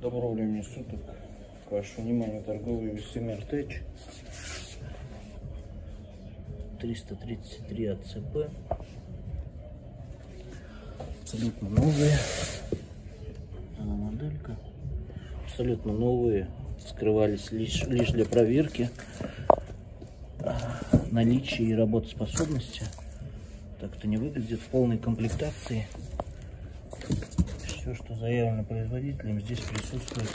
Доброго времени суток. К вашему вниманию торговые весы Мертеч. 333 АЦП. Абсолютно новые. Она моделька. Абсолютно новые. Скрывались лишь, лишь для проверки наличия и работоспособности. Так это не выглядит в полной комплектации. Все, что заявлено производителем, здесь присутствует